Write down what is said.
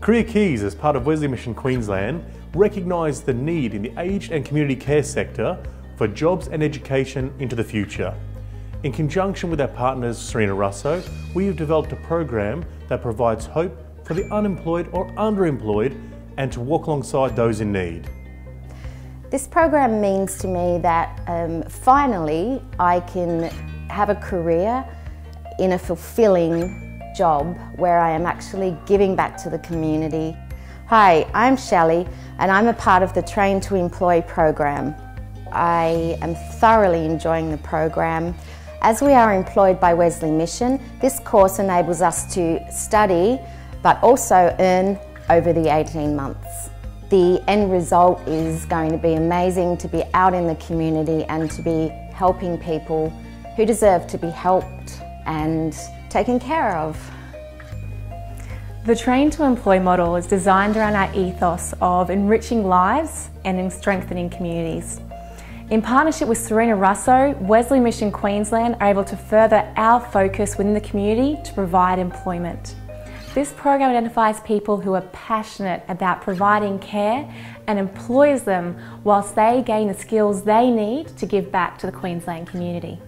Career Keys, as part of Wesley Mission Queensland, recognise the need in the aged and community care sector for jobs and education into the future. In conjunction with our partners Sarina Russo, we have developed a program that provides hope for the unemployed or underemployed and to walk alongside those in need. This program means to me that um, finally I can have a career in a fulfilling job where I am actually giving back to the community. Hi, I'm Shelley and I'm a part of the Train to Employ program. I am thoroughly enjoying the program. As we are employed by Wesley Mission, this course enables us to study but also earn over the 18 months. The end result is going to be amazing to be out in the community and to be helping people who deserve to be helped and taken care of. The Train to Employ model is designed around our ethos of enriching lives and in strengthening communities. In partnership with Sarina Russo, Wesley Mission Queensland are able to further our focus within the community to provide employment. This program identifies people who are passionate about providing care and employs them whilst they gain the skills they need to give back to the Queensland community.